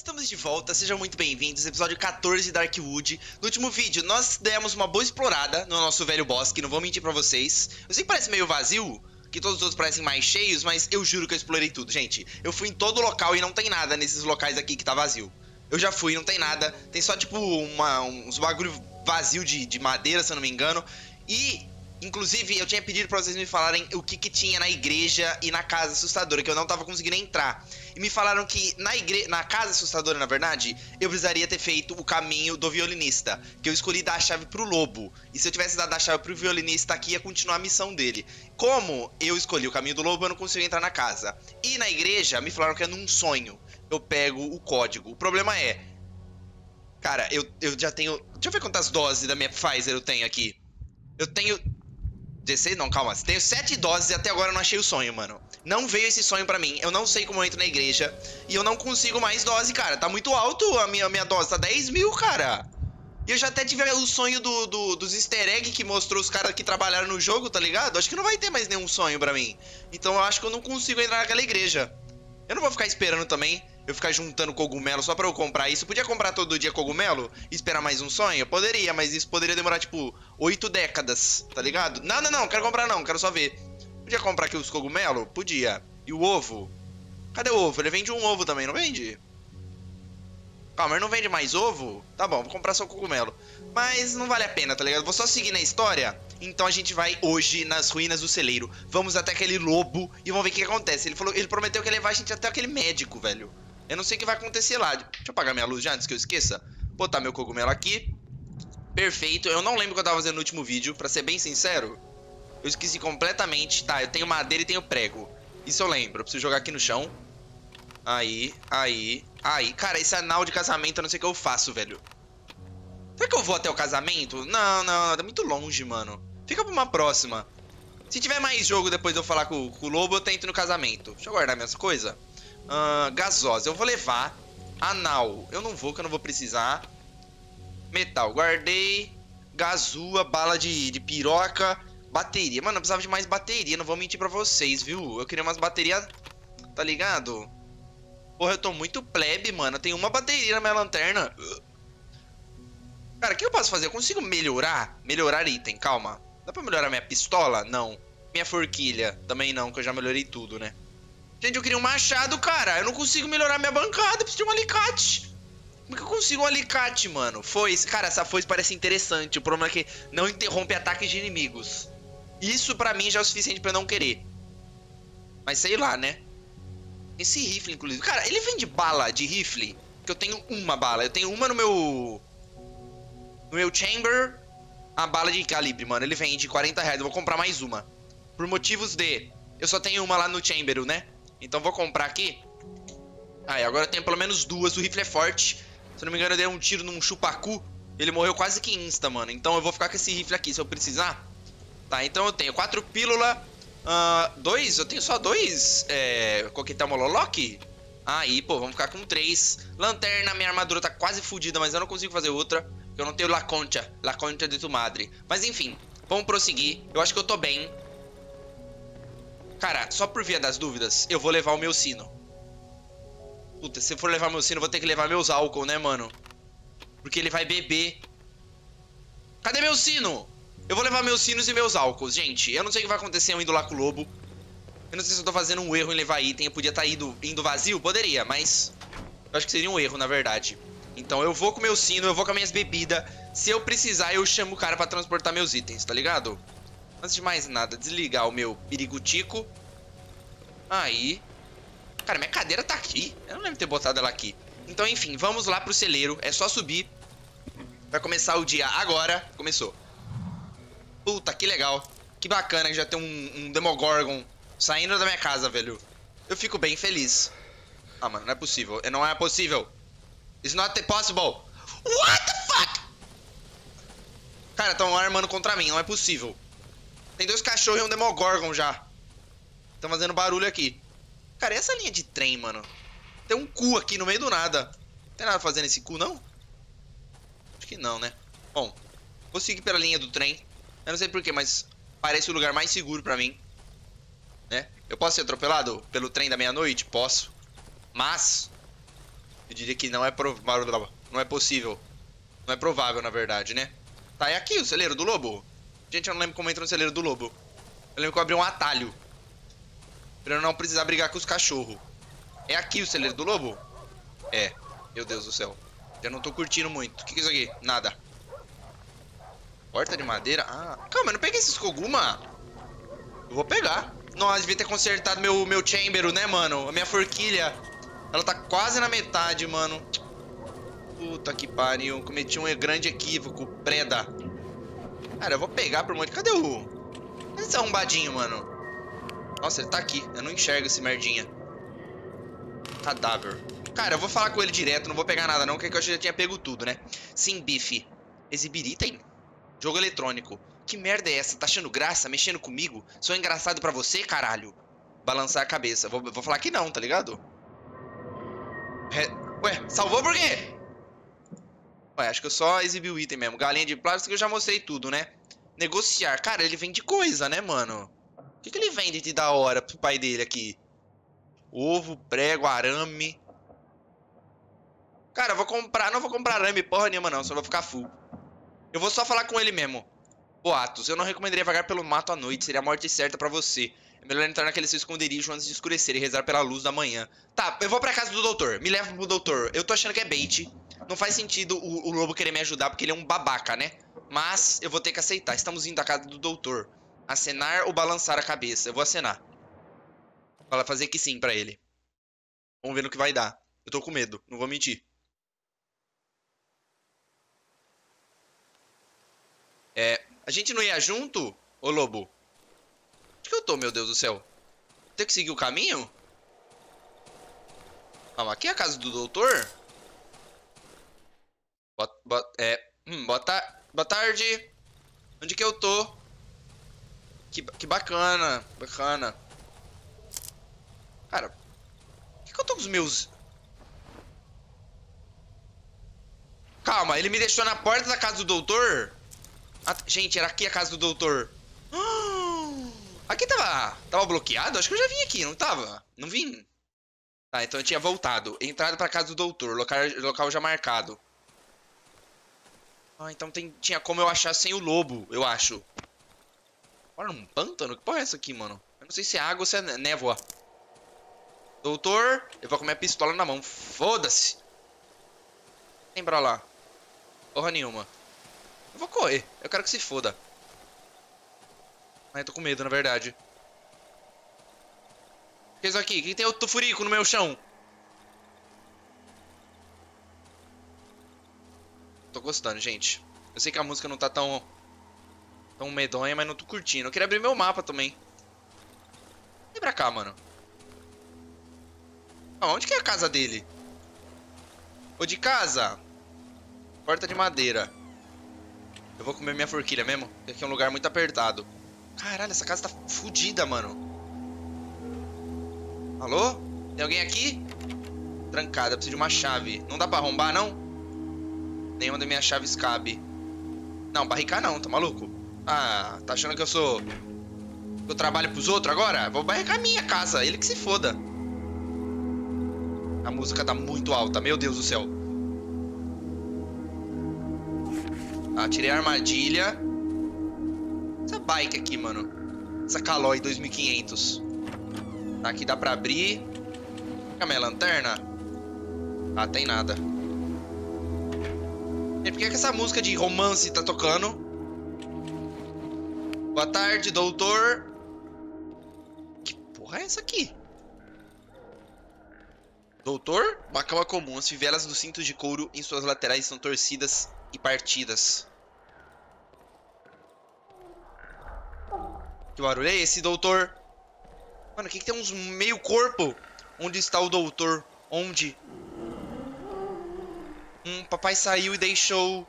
Estamos de volta, sejam muito bem-vindos, episódio 14 de Darkwood. No último vídeo, nós demos uma boa explorada no nosso velho bosque, não vou mentir pra vocês. Eu sei que parece meio vazio, que todos os outros parecem mais cheios, mas eu juro que eu explorei tudo. Gente, eu fui em todo local e não tem nada nesses locais aqui que tá vazio. Eu já fui, não tem nada. Tem só, tipo, uma, uns bagulho vazio de, de madeira, se eu não me engano. E Inclusive, eu tinha pedido pra vocês me falarem o que, que tinha na igreja e na casa assustadora, que eu não tava conseguindo entrar. E me falaram que na, igre... na casa assustadora, na verdade, eu precisaria ter feito o caminho do violinista. Que eu escolhi dar a chave pro lobo. E se eu tivesse dado a chave pro violinista aqui, ia continuar a missão dele. Como eu escolhi o caminho do lobo, eu não consegui entrar na casa. E na igreja, me falaram que é num sonho. Eu pego o código. O problema é. Cara, eu, eu já tenho. Deixa eu ver quantas doses da minha Pfizer eu tenho aqui. Eu tenho 16? Não, calma. Tenho 7 doses e até agora eu não achei o sonho, mano. Não veio esse sonho pra mim. Eu não sei como eu entro na igreja. E eu não consigo mais dose, cara. Tá muito alto a minha, minha dose. Tá 10 mil, cara. E eu já até tive o sonho do, do, dos easter egg que mostrou os caras que trabalharam no jogo, tá ligado? Acho que não vai ter mais nenhum sonho pra mim. Então eu acho que eu não consigo entrar naquela igreja. Eu não vou ficar esperando também eu ficar juntando cogumelo só pra eu comprar isso. Podia comprar todo dia cogumelo e esperar mais um sonho? Poderia, mas isso poderia demorar, tipo, oito décadas, tá ligado? Não, não, não, quero comprar não, quero só ver. Podia comprar aqui os cogumelos? Podia. E o ovo? Cadê o ovo? Ele vende um ovo também, não vende? Calma, ele não vende mais ovo? Tá bom, vou comprar só cogumelo. Mas não vale a pena, tá ligado? Vou só seguir na história. Então a gente vai hoje nas ruínas do celeiro. Vamos até aquele lobo e vamos ver o que acontece. Ele falou, ele prometeu que ia levar a gente até aquele médico, velho. Eu não sei o que vai acontecer lá. Deixa eu apagar minha luz já antes que eu esqueça. Botar meu cogumelo aqui. Perfeito. Eu não lembro o que eu tava fazendo no último vídeo, pra ser bem sincero. Eu esqueci completamente. Tá, eu tenho madeira e tenho prego. Isso eu lembro. Eu preciso jogar aqui no chão. Aí, aí, aí. Cara, esse anal de casamento eu não sei o que eu faço, velho. Será que eu vou até o casamento? Não, não, é muito longe, mano. Fica pra uma próxima. Se tiver mais jogo depois de eu falar com, com o lobo, eu tento no casamento. Deixa eu guardar minhas coisas. Uh, gasosa, eu vou levar. Anal, eu não vou, que eu não vou precisar. Metal, guardei. Gazua, bala de, de piroca. Bateria. Mano, eu precisava de mais bateria, não vou mentir pra vocês, viu? Eu queria umas baterias, tá ligado? Porra, eu tô muito plebe, mano. Eu tenho uma bateria na minha lanterna. Cara, o que eu posso fazer? Eu consigo melhorar? Melhorar item, calma. Dá pra melhorar minha pistola? Não. Minha forquilha? Também não, que eu já melhorei tudo, né? Gente, eu queria um machado, cara. Eu não consigo melhorar minha bancada. Preciso de um alicate. Como que eu consigo um alicate, mano? Foice. Cara, essa foice parece interessante. O problema é que não interrompe ataques de inimigos. Isso pra mim já é o suficiente pra eu não querer. Mas sei lá, né? Esse rifle, inclusive. Cara, ele vende bala de rifle? Que eu tenho uma bala. Eu tenho uma no meu... No meu chamber. A bala de calibre, mano. Ele vende 40 reais. Eu vou comprar mais uma. Por motivos de... Eu só tenho uma lá no chamber, né? Então vou comprar aqui. Ah, e agora eu tenho pelo menos duas. O rifle é forte. Se não me engano, eu dei um tiro num chupacu. Ele morreu quase que insta, mano. Então eu vou ficar com esse rifle aqui, se eu precisar. Tá, então eu tenho quatro pílulas. Uh, dois? Eu tenho só dois. É. Coquetel Mololock? Aí, pô, vamos ficar com três. Lanterna, minha armadura tá quase fodida, mas eu não consigo fazer outra. Eu não tenho La Concha. La Concha de tu madre. Mas enfim, vamos prosseguir. Eu acho que eu tô bem. Cara, só por via das dúvidas, eu vou levar o meu sino. Puta, se eu for levar meu sino, eu vou ter que levar meus álcool, né, mano? Porque ele vai beber. Cadê meu sino? Eu vou levar meus sinos e meus álcools, gente. Eu não sei o que vai acontecer eu indo lá com o lobo. Eu não sei se eu tô fazendo um erro em levar item. Eu podia estar tá indo, indo vazio? Poderia, mas... Eu acho que seria um erro, na verdade. Então eu vou com meu sino, eu vou com as minhas bebidas. Se eu precisar, eu chamo o cara pra transportar meus itens, tá ligado? Antes de mais nada, desligar o meu pirigutico. Aí. Cara, minha cadeira tá aqui. Eu não lembro ter botado ela aqui. Então, enfim, vamos lá pro celeiro. É só subir. Vai começar o dia agora. Começou. Puta, que legal. Que bacana que já tem um, um Demogorgon saindo da minha casa, velho. Eu fico bem feliz. Ah, mano, não é possível. Não é possível. It's not possible. What the fuck? Cara, estão armando contra mim. Não é possível. Tem dois cachorros e um Demogorgon já. Estão fazendo barulho aqui. Cara, e essa linha de trem, mano? Tem um cu aqui no meio do nada. Não tem nada fazendo esse cu, não? Acho que não, né? Bom, vou seguir pela linha do trem. Eu não sei porquê, mas parece o lugar mais seguro pra mim. Né? Eu posso ser atropelado pelo trem da meia-noite? Posso. Mas... Eu diria que não é provável. Não é possível. Não é provável, na verdade, né? Tá, é aqui o celeiro do lobo. Gente, eu não lembro como entra no celeiro do lobo. Eu lembro que eu abri um atalho. Pra eu não precisar brigar com os cachorros. É aqui o celeiro do lobo? É. Meu Deus do céu. Já não tô curtindo muito. O que, que é isso aqui? Nada. Porta de madeira? Ah. Calma, eu não peguei esses Koguma. Eu vou pegar. Nossa, devia ter consertado meu, meu chamber, né, mano? A minha forquilha. Ela tá quase na metade, mano. Puta que pariu. Cometi um grande equívoco. Preda. Cara, eu vou pegar por muito. Cadê o... Cadê esse arrombadinho, mano? Nossa, ele tá aqui. Eu não enxergo esse merdinha. Cadáver. Cara, eu vou falar com ele direto. Não vou pegar nada não, porque eu já tinha pego tudo, né? Sim, bife. Exibir item? Jogo eletrônico. Que merda é essa? Tá achando graça? Mexendo comigo? Sou engraçado pra você, caralho? Balançar a cabeça. Vou, vou falar que não, tá ligado? Ué, salvou por quê? Ué, acho que eu só exibi o item mesmo. Galinha de plástico eu já mostrei tudo, né? Negociar. Cara, ele vende coisa, né, mano? O que, que ele vende de da hora pro pai dele aqui? Ovo, prego, arame. Cara, eu vou comprar... Não vou comprar arame porra nenhuma, não. Só vou ficar full. Eu vou só falar com ele mesmo. Boatos. Eu não recomendaria vagar pelo mato à noite. Seria a morte certa pra você. É melhor entrar naquele seu esconderijo antes de escurecer e rezar pela luz da manhã. Tá, eu vou pra casa do doutor. Me leva pro doutor. Eu tô achando que é bait. Não faz sentido o, o lobo querer me ajudar porque ele é um babaca, né? Mas eu vou ter que aceitar. Estamos indo à casa do doutor. Acenar ou balançar a cabeça? Eu vou acenar. Fala fazer que sim pra ele. Vamos ver no que vai dar. Eu tô com medo, não vou mentir. É, a gente não ia junto, ô lobo? Onde que eu tô, meu Deus do céu? Tem que seguir o caminho? Calma, aqui é a casa do doutor? Bota, bota, é, hum, bota, boa tarde. Onde que eu tô? Que, que bacana, bacana. Cara, por que, que eu tô com os meus... Calma, ele me deixou na porta da casa do doutor? Ah, gente, era aqui a casa do doutor. Aqui tava, tava bloqueado? Acho que eu já vim aqui, não tava? Não vim? Tá, então eu tinha voltado. Entrada pra casa do doutor, local, local já marcado. Ah, então tem, tinha como eu achar sem o lobo, eu acho. Olha, um pântano? Que porra é essa aqui, mano? Eu não sei se é água ou se é névoa. Doutor, eu vou com minha pistola na mão. Foda-se. Vem pra lá. Porra nenhuma. Eu vou correr. Eu quero que se foda. Ai, tô com medo, na verdade. O que é isso aqui? Quem tem outro furico no meu chão? Tô gostando, gente. Eu sei que a música não tá tão... Tão medonha, mas não tô curtindo. Eu queria abrir meu mapa também. Vem pra cá, mano. Onde que é a casa dele? Ô, de casa. Porta de madeira. Eu vou comer minha forquilha mesmo. Aqui é um lugar muito apertado. Caralho, essa casa tá fodida, mano. Alô? Tem alguém aqui? Trancada, preciso de uma chave. Não dá pra arrombar, não? Nenhuma das minhas chaves cabe. Não, barricar não, tá maluco? Ah, tá achando que eu sou... Eu trabalho pros outros agora? Vou barricar minha casa, ele que se foda. A música tá muito alta, meu Deus do céu. Tá, tirei a armadilha. Essa bike aqui, mano. Essa Caloi 2500. Tá, aqui dá pra abrir. Cadê a minha lanterna? Ah, tem nada. E por que, que essa música de romance tá tocando? Boa tarde, doutor. Que porra é essa aqui? Doutor? Uma cama comum. As fivelas dos cintos de couro em suas laterais são torcidas e partidas. Que barulho é esse, doutor? Mano, aqui tem uns meio corpo. Onde está o doutor? Onde? Hum, papai saiu e deixou...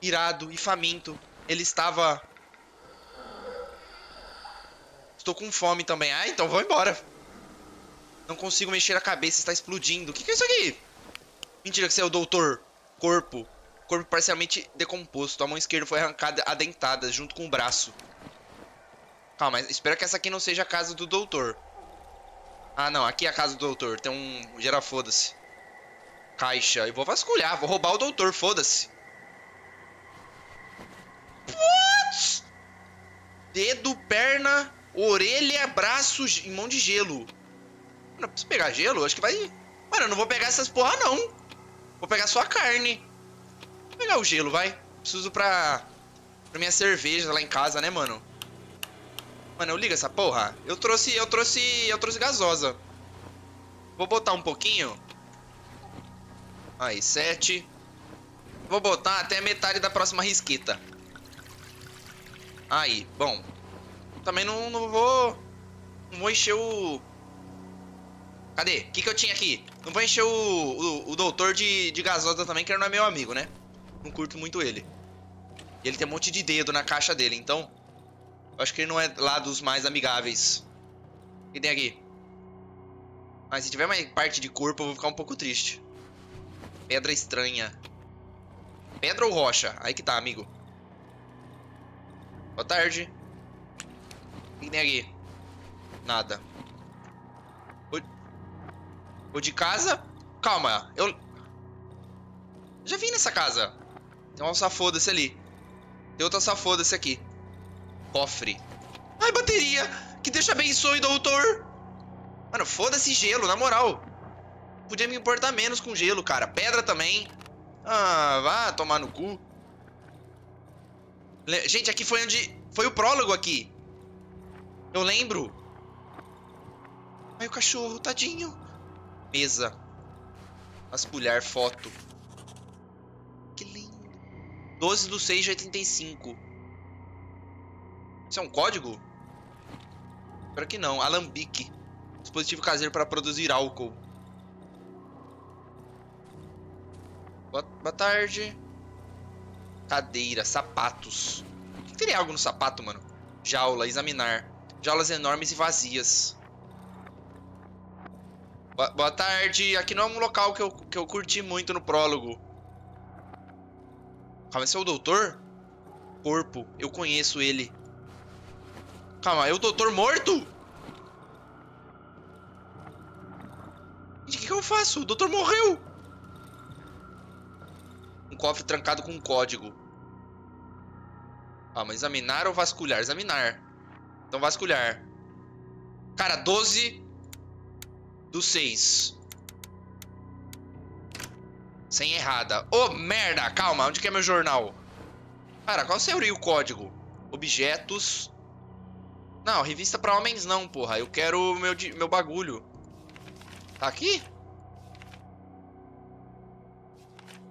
Irado e faminto. Ele estava... Estou com fome também. Ah, então vou embora. Não consigo mexer a cabeça, está explodindo. O que, que é isso aqui? Mentira que você é o doutor. Corpo. Corpo parcialmente decomposto. A mão esquerda foi arrancada adentada junto com o braço. Calma, espero que essa aqui não seja a casa do doutor. Ah, não. Aqui é a casa do doutor. Tem um... Geral, foda-se. Caixa. Eu vou vasculhar, vou roubar o doutor, foda-se. What? Dedo, perna, orelha, braço e mão de gelo. Mano, preciso pegar gelo? Acho que vai... Mano, eu não vou pegar essas porra, não. Vou pegar só a carne. Vou pegar o gelo, vai. Preciso pra... Pra minha cerveja lá em casa, né, mano? Mano, eu ligo essa porra. Eu trouxe... Eu trouxe... Eu trouxe gasosa. Vou botar um pouquinho. Aí, sete. Vou botar até metade da próxima risquita. Aí, bom. Também não, não vou... Não vou encher o... Cadê? O que, que eu tinha aqui? Não vou encher o, o, o doutor de, de gasosa também, que ele não é meu amigo, né? Não curto muito ele. E ele tem um monte de dedo na caixa dele, então... Eu acho que ele não é lá dos mais amigáveis. O que tem aqui? Mas se tiver mais parte de corpo, eu vou ficar um pouco triste. Pedra estranha. Pedra ou rocha? Aí que tá, amigo. Boa tarde. O que tem aqui? Nada. O, de casa? Calma, eu... Já vim nessa casa. Tem uma safoda-se ali. Tem outra safoda-se aqui. Cofre. Ai, bateria! Que Deus te abençoe, doutor! Mano, foda-se gelo, na moral. Podia me importar menos com gelo, cara. Pedra também. Ah, vá tomar no cu. Gente, aqui foi onde... Foi o prólogo aqui. Eu lembro. Ai, o cachorro, tadinho. Mesa. Vasculhar foto. Que lindo. 12 do 6 de 85. Isso é um código? Espero que não. Alambique. Dispositivo caseiro para produzir álcool. Boa, boa tarde. Cadeira, sapatos. Teria algo no sapato, mano? Jaula, examinar. Jaulas enormes e vazias. Boa, boa tarde. Aqui não é um local que eu, que eu curti muito no prólogo. Calma, esse é o doutor? Corpo, eu conheço ele. Calma, é o doutor morto? O que, que eu faço? O doutor morreu! Um cofre trancado com um código. Ah, mas examinar ou vasculhar? Examinar. Então vasculhar. Cara, 12 do 6. Sem errada. Ô, oh, merda! Calma, onde que é meu jornal? Cara, qual seria o código? Objetos. Não, revista pra homens não, porra. Eu quero meu, meu bagulho. Tá aqui?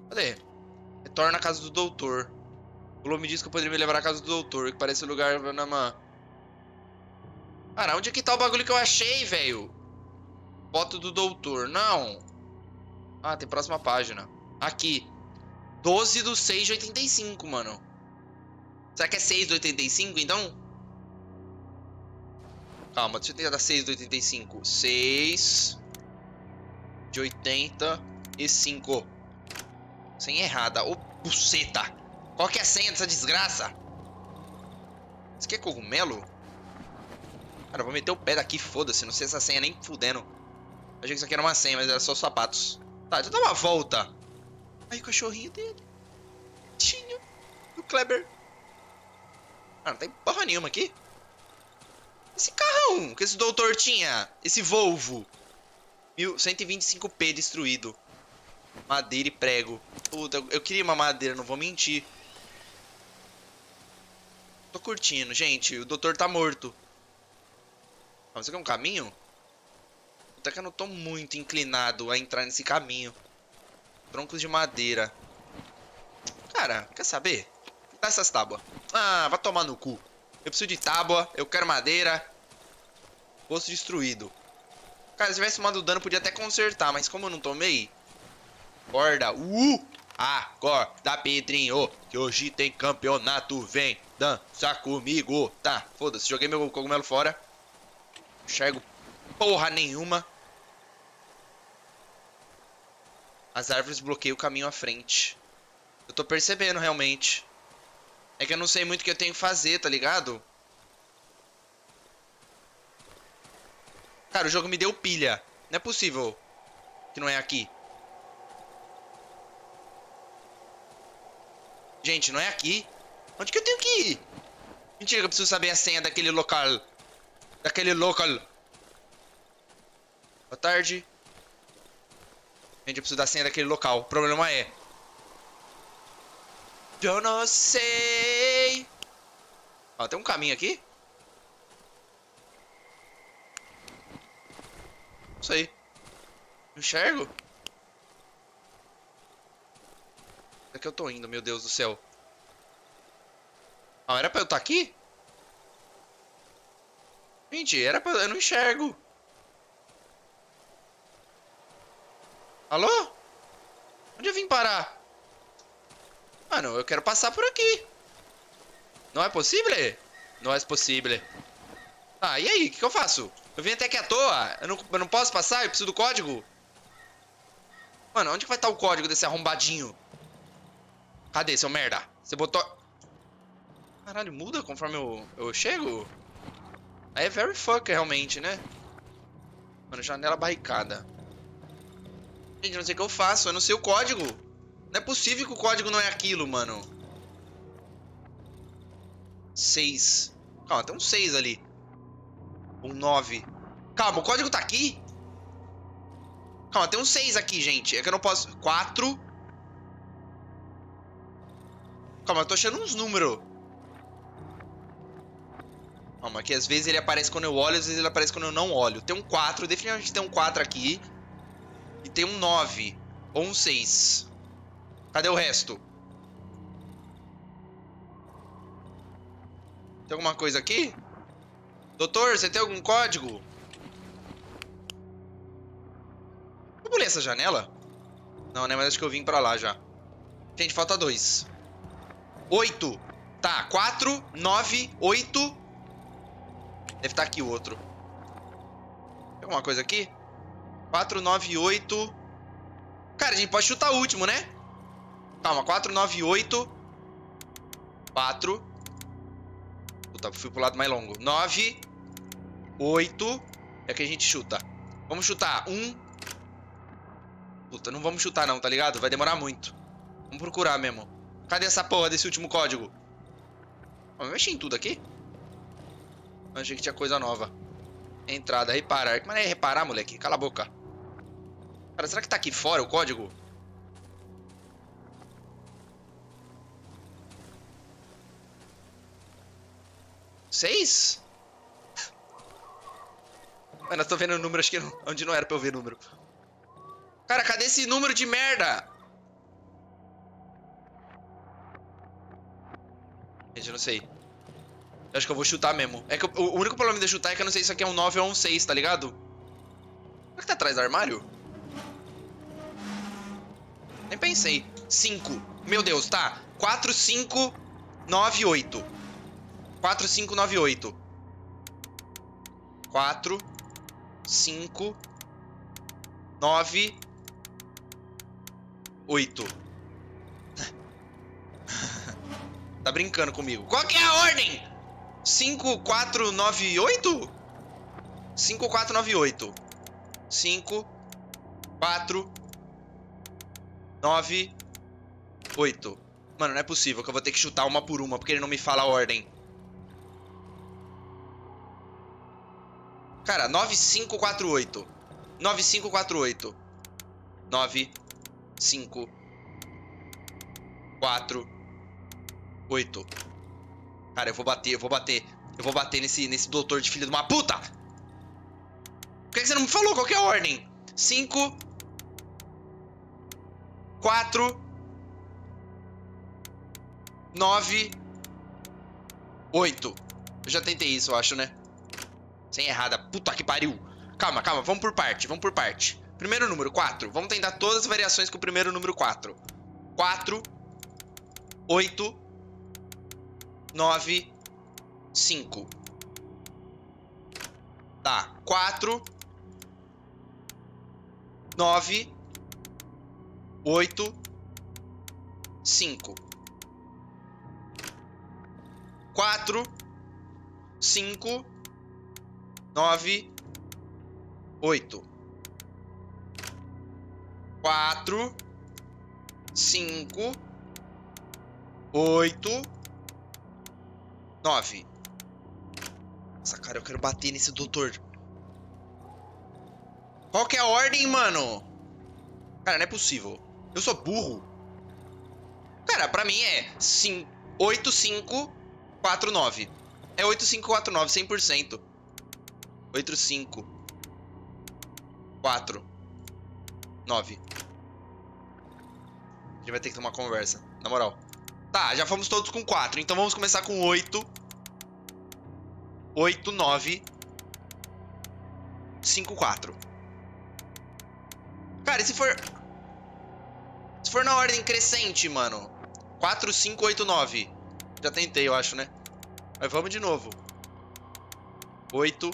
Cadê? Retorna à casa do doutor. O Lô me disse que eu poderia me levar à casa do doutor, que parece o lugar na mão. Cara, onde é que tá o bagulho que eu achei, velho? Foto do doutor. Não. Ah, tem próxima página. Aqui. 12 do 6 de 85, mano. Será que é 6 do 85, então? Calma, deixa eu tentar dar 6 do 85. 6 de 85. Senha errada. Oh, buceta. Qual que é a senha dessa desgraça? Isso aqui é cogumelo? Cara, eu vou meter o pé daqui, foda-se. Não sei essa senha nem fudendo. Achei que isso aqui era uma senha, mas era só sapatos. Tá, deixa eu dar uma volta. Aí o cachorrinho dele. Tinho. O Kleber. Ah, não tem porra nenhuma aqui. Esse carrão que esse doutor tinha. Esse Volvo. 125p destruído. Madeira e prego. Puta, eu queria uma madeira, não vou mentir. Tô curtindo, gente. O doutor tá morto. Ah, você quer um caminho? Até que eu não tô muito inclinado a entrar nesse caminho. Troncos de madeira. Cara, quer saber? Dá essas tábuas. Ah, vai tomar no cu. Eu preciso de tábua, eu quero madeira. Poço destruído. Cara, se tivesse tomado dano, podia até consertar, mas como eu não tomei... Corda, uh! Acorda, Pedrinho, que hoje tem campeonato, vem dança comigo. Tá, foda-se, joguei meu cogumelo fora. Enxergo porra nenhuma. As árvores bloqueiam o caminho à frente. Eu tô percebendo, realmente. É que eu não sei muito o que eu tenho que fazer, tá ligado? Cara, o jogo me deu pilha. Não é possível que não é aqui. Gente, não é aqui. Onde que eu tenho que ir? Mentira que eu preciso saber a senha daquele local. Daquele local. Boa tarde. Gente, eu preciso da senha daquele local. O problema é... Eu não sei. Ó, tem um caminho aqui? Não sei. Enxergo? Onde é que eu tô indo, meu Deus do céu? Ah, era pra eu estar tá aqui? Gente, era pra... Eu não enxergo. Alô? Onde eu vim parar? Mano, eu quero passar por aqui. Não é possível? Não é possível. Ah, e aí? O que, que, eu faço? Eu vim até aqui à toa. Eu não, eu não posso passar? Eu preciso do código. Mano, onde vai estar o código desse arrombadinho? Cadê, seu merda? Você botou... Caralho, muda conforme eu, eu chego? Aí é very fuck, realmente, né? Mano, janela barricada. Gente, não sei o que eu faço. Eu não sei o código. Não é possível que o código não é aquilo, mano. 6. Calma, tem um 6 ali. Um 9. Calma, o código tá aqui? Calma, tem um 6 aqui, gente. É que eu não posso... 4. Calma, eu tô achando uns números. Calma, que às vezes ele aparece quando eu olho, às vezes ele aparece quando eu não olho. Tem um 4, definitivamente tem um 4 aqui. E tem um 9. Ou um 6. Cadê o resto? Tem alguma coisa aqui? Doutor, você tem algum código? Eu pulei essa janela? Não, né? Mas acho que eu vim pra lá já. Gente, falta dois. Oito. Tá, quatro, nove, oito. Deve estar tá aqui o outro. Tem alguma coisa aqui? Quatro, nove, oito. Cara, a gente pode chutar o último, né? Calma, quatro, nove, oito. Quatro. Puta, fui pro lado mais longo. Nove. Oito. É que a gente chuta. Vamos chutar. Um. Puta, não vamos chutar não, tá ligado? Vai demorar muito. Vamos procurar mesmo. Cadê essa porra desse último código? Vamos mexer em tudo aqui? Achei que tinha coisa nova. Entrada, reparar. Que maneira é reparar, moleque? Cala a boca. Cara, será que tá aqui fora o código? Seis? Mano, eu tô vendo o número, acho que não, onde não era pra eu ver número. Cara, cadê esse número de merda? Gente, eu não sei. Eu acho que eu vou chutar mesmo. É que eu, o único problema de chutar é que eu não sei se aqui é um 9 ou um 6, tá ligado? Será que tá atrás do armário? Nem pensei. 5. Meu Deus, tá. 4, 5, 9, 8. 4, 5, 9, 8. 4, 5, 9, 8. Tá brincando comigo. Qual que é a ordem? 5, 4, 9, 8? 5, 4, 9, 8. 5, 4, 9, 8. Mano, não é possível que eu vou ter que chutar uma por uma, porque ele não me fala a ordem. Cara, 9548. 9548. 9, 5, 4, 8. Cara, eu vou bater, eu vou bater. Eu vou bater nesse, nesse doutor de filho de uma puta! Por que você não me falou qual é a ordem? 5, 4, 9, 8. Eu já tentei isso, eu acho, né? Sem errada. Puta que pariu. Calma, calma. Vamos por parte. Vamos por parte. Primeiro número, 4. Vamos tentar todas as variações com o primeiro número 4. 4, 8, 9, 5. Tá. 4, 9, 8, 5. 4, 5, 9, 8. 4, 5, Oito. Nove. Nossa, cara, eu quero bater nesse doutor. Qual que é a ordem, mano? Cara, não é possível. Eu sou burro. Cara, pra mim é 8, 5, 4, 9. É 8, 5, 4, 9, 100%. 8, 5, 4, 9. A gente vai ter que ter uma conversa, na moral. Tá, já fomos todos com 4, então vamos começar com 8. 8, 9, 5, 4. Cara, e se for... Se for na ordem crescente, mano. 4, 5, 8, 9. Já tentei, eu acho, né? Mas vamos de novo. 8,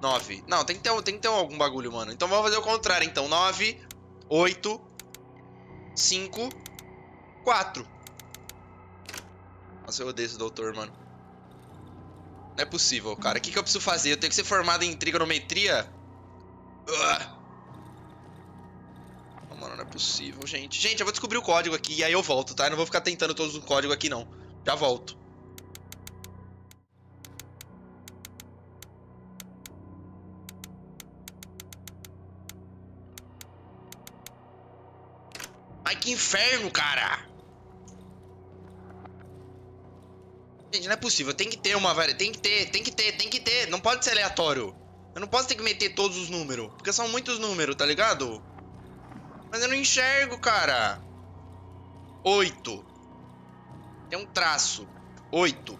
9. Não, tem que, ter, tem que ter algum bagulho, mano. Então vamos fazer o contrário, então. 9, 8, 5, 4. Nossa, eu odeio esse doutor, mano. Não é possível, cara. O que, que eu preciso fazer? Eu tenho que ser formado em trigonometria? Uh mano, não é possível, gente. Gente, eu vou descobrir o código aqui e aí eu volto, tá? Eu não vou ficar tentando todos os códigos aqui, não. Já volto. Ai, que inferno, cara! Gente, não é possível. Tem que ter uma, velho. Tem que ter, tem que ter, tem que ter. Não pode ser aleatório. Eu não posso ter que meter todos os números. Porque são muitos números, tá ligado? Mas eu não enxergo, cara. Oito. Tem um traço. Oito.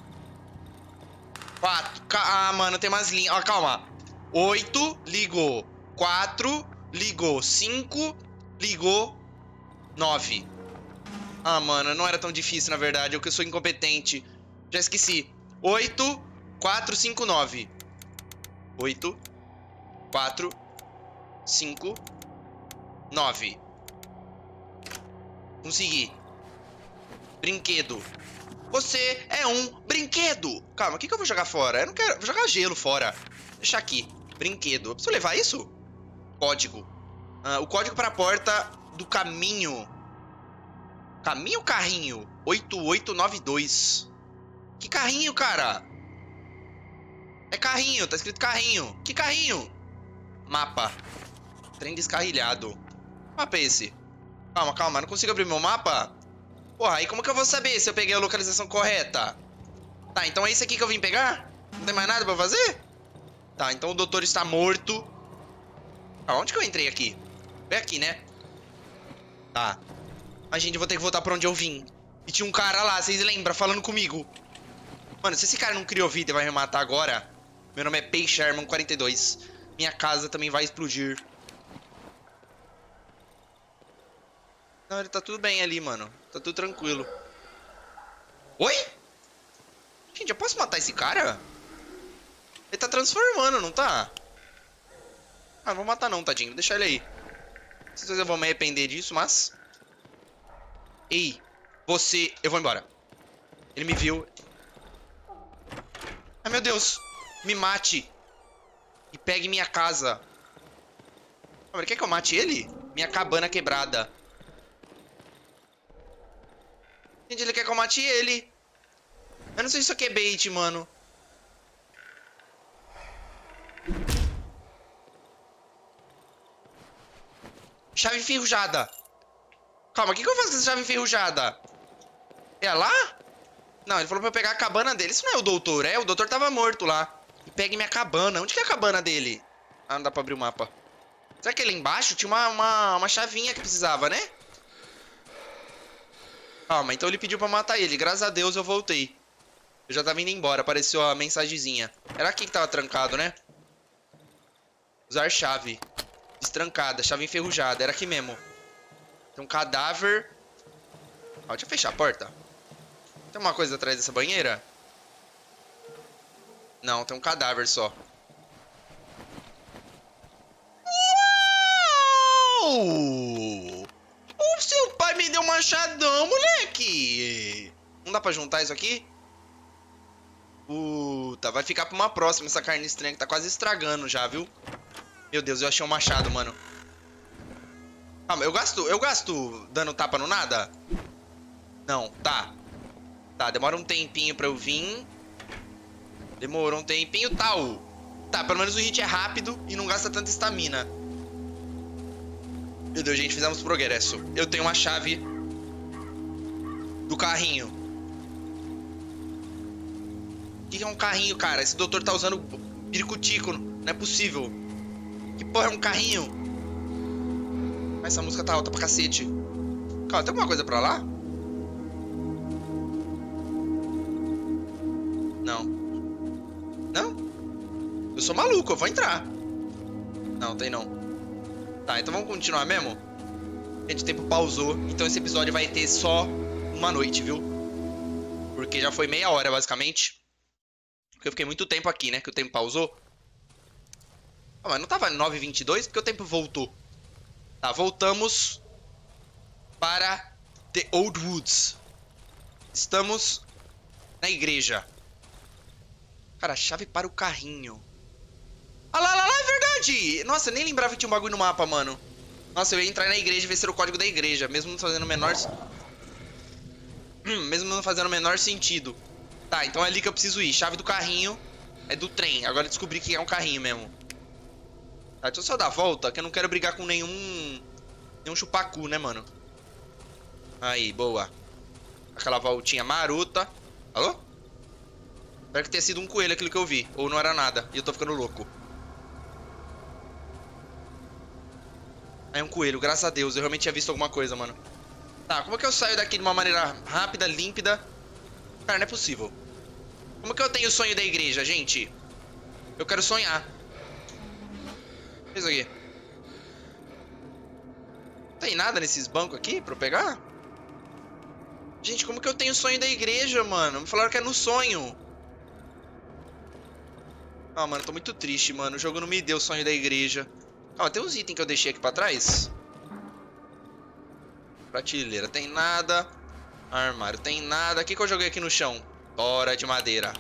Quatro. Ah, mano, tem mais linhas. Ó, calma. Oito, ligou. Quatro, ligou. Cinco, ligou. Nove. Ah, mano, não era tão difícil, na verdade. Eu que sou incompetente. Já esqueci. Oito, quatro, cinco, nove. Oito, quatro, cinco, nove. Consegui. Brinquedo. Você é um brinquedo. Calma, o que, que eu vou jogar fora? Eu não quero... Vou jogar gelo fora. Deixa aqui. Brinquedo. Eu preciso levar isso? Código. Ah, o código para a porta do caminho. Caminho carrinho? 8892. Que carrinho, cara? É carrinho, tá escrito carrinho. Que carrinho? Mapa. Trem descarrilhado. Mapa é esse? Calma, calma, não consigo abrir meu mapa? Porra, aí como que eu vou saber se eu peguei a localização correta? Tá, então é isso aqui que eu vim pegar? Não tem mais nada pra fazer? Tá, então o doutor está morto. Ah, onde que eu entrei aqui? É aqui, né? Tá. Mas, gente, eu vou ter que voltar pra onde eu vim. E tinha um cara lá, vocês lembram, falando comigo. Mano, se esse cara não criou vida e vai me matar agora... Meu nome é Pei Sherman 42. Minha casa também vai explodir. Não, ele tá tudo bem ali, mano. Tá tudo tranquilo. Oi? Gente, eu posso matar esse cara? Ele tá transformando, não tá? Ah, não vou matar não, tadinho. Vou deixar ele aí. Não sei se eu vou me arrepender disso, mas... Ei, você... Eu vou embora. Ele me viu. Ai, meu Deus. Me mate. E pegue minha casa. Ele quer que eu mate ele? Minha cabana quebrada. Gente, ele quer que eu mate ele. Eu não sei se isso aqui é bait, mano. Chave enferrujada. Calma, o que, que eu faço com essa chave enferrujada? É lá? Não, ele falou pra eu pegar a cabana dele. Isso não é o doutor, é? O doutor tava morto lá. E pegue minha cabana. Onde que é a cabana dele? Ah, não dá pra abrir o mapa. Será que ali embaixo tinha uma, uma, uma chavinha que precisava, né? Calma, então ele pediu pra matar ele. Graças a Deus eu voltei. Eu já tava indo embora, apareceu a mensagenzinha. Era aqui que tava trancado, né? Usar chave. Destrancada, chave enferrujada. Era aqui mesmo. Tem um cadáver. Ah, deixa eu fechar a porta. Tem uma coisa atrás dessa banheira? Não, tem um cadáver só. Uou! O seu pai me deu um machadão, moleque! Não dá pra juntar isso aqui? Puta, vai ficar pra uma próxima essa carne estranha que tá quase estragando já, viu? Meu Deus, eu achei um machado, mano. Calma, eu gasto, eu gasto dando tapa no nada? Não, tá. Tá, demora um tempinho pra eu vir. Demorou um tempinho, tal. Tá, pelo menos o hit é rápido e não gasta tanta estamina. Meu Deus, gente, fizemos progresso. Eu tenho uma chave do carrinho. O que é um carrinho, cara? Esse doutor tá usando piricutico. Não é possível. Que porra é um carrinho? Essa música tá alta pra cacete. Calma, tem alguma coisa pra lá? Eu sou maluco, eu vou entrar. Não, tem não. Tá, então vamos continuar mesmo? Gente, o tempo pausou, então esse episódio vai ter só uma noite, viu? Porque já foi meia hora, basicamente. Porque eu fiquei muito tempo aqui, né? Que o tempo pausou. Ah, mas não tava 9h22? Porque o tempo voltou. Tá, voltamos para The Old Woods. Estamos na igreja. Cara, chave para o carrinho. Ah lá, lá, lá, é verdade! Nossa, nem lembrava que tinha um bagulho no mapa, mano. Nossa, eu ia entrar na igreja e ver se era o código da igreja, mesmo não fazendo o menor... Hum, mesmo não fazendo o menor sentido. Tá, então é ali que eu preciso ir. Chave do carrinho é do trem. Agora descobri que é um carrinho mesmo. Tá, deixa eu só dar a volta, que eu não quero brigar com nenhum... Nenhum chupacu, né, mano? Aí, boa. Aquela voltinha maruta. Alô? Espero que tenha sido um coelho aquilo que eu vi. Ou não era nada. E eu tô ficando louco. É um coelho, graças a Deus. Eu realmente tinha visto alguma coisa, mano. Tá, como é que eu saio daqui de uma maneira rápida, límpida? Cara, não é possível. Como que eu tenho o sonho da igreja, gente? Eu quero sonhar. Isso aqui. Não tem nada nesses bancos aqui pra eu pegar? Gente, como que eu tenho o sonho da igreja, mano? Me falaram que é no sonho. Ah, mano, tô muito triste, mano. O jogo não me deu o sonho da igreja. Calma, tem uns itens que eu deixei aqui pra trás. Prateleira, tem nada. Armário, tem nada. O que, que eu joguei aqui no chão? Bora de madeira.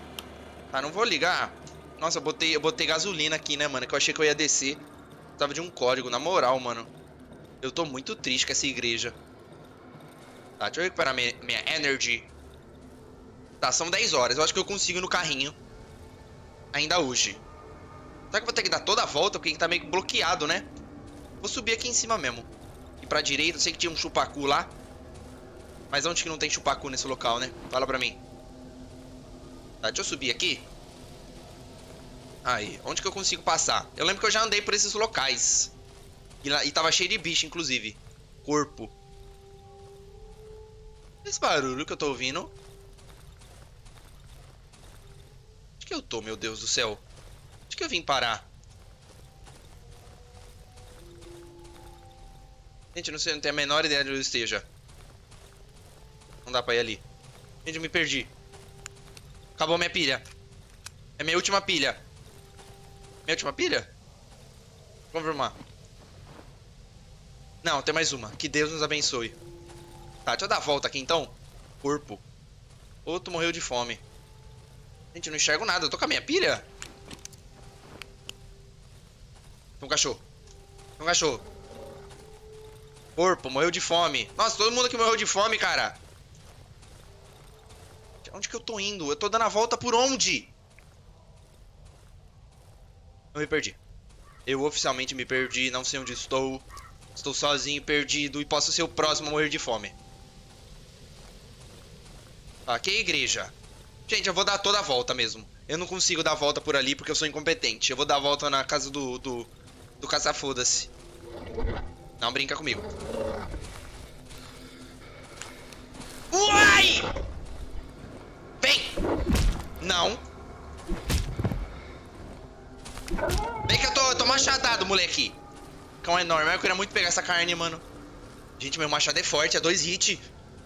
Tá, não vou ligar. Nossa, eu botei, eu botei gasolina aqui, né, mano? Que eu achei que eu ia descer. Tava de um código, na moral, mano. Eu tô muito triste com essa igreja. Tá, deixa eu recuperar minha, minha energy. Tá, são 10 horas. Eu acho que eu consigo no carrinho. Ainda hoje. Será que eu vou ter que dar toda a volta? Porque tá meio bloqueado, né? Vou subir aqui em cima mesmo. E pra direita, eu sei que tinha um chupacu lá. Mas onde que não tem chupacu nesse local, né? Fala pra mim. Tá, deixa eu subir aqui. Aí, onde que eu consigo passar? Eu lembro que eu já andei por esses locais. E, lá, e tava cheio de bicho, inclusive. Corpo. Esse barulho que eu tô ouvindo. Onde que eu tô, meu Deus do céu? Onde que eu vim parar? Gente, não sei, não tenho a menor ideia de onde eu esteja. Não dá pra ir ali. Gente, eu me perdi. Acabou minha pilha. É minha última pilha. Minha última pilha? Confirmar. Não, tem mais uma. Que Deus nos abençoe. Tá, deixa eu dar a volta aqui então. Corpo. Outro morreu de fome. Gente, eu não enxergo nada. Eu tô com a minha pilha? Tem um cachorro. Tem um cachorro. Corpo, morreu de fome. Nossa, todo mundo aqui morreu de fome, cara. Onde que eu tô indo? Eu tô dando a volta por onde? Eu me perdi. Eu oficialmente me perdi, não sei onde estou. Estou sozinho, perdido e posso ser o próximo a morrer de fome. Aqui é a igreja. Gente, eu vou dar toda a volta mesmo. Eu não consigo dar a volta por ali porque eu sou incompetente. Eu vou dar a volta na casa do, do, do caça-foda-se. Não brinca comigo. Uai! Vem! Não. Vem que eu tô, eu tô machadado, moleque. Cão enorme. Eu queria muito pegar essa carne, mano. Gente, meu machado é forte, é dois hits.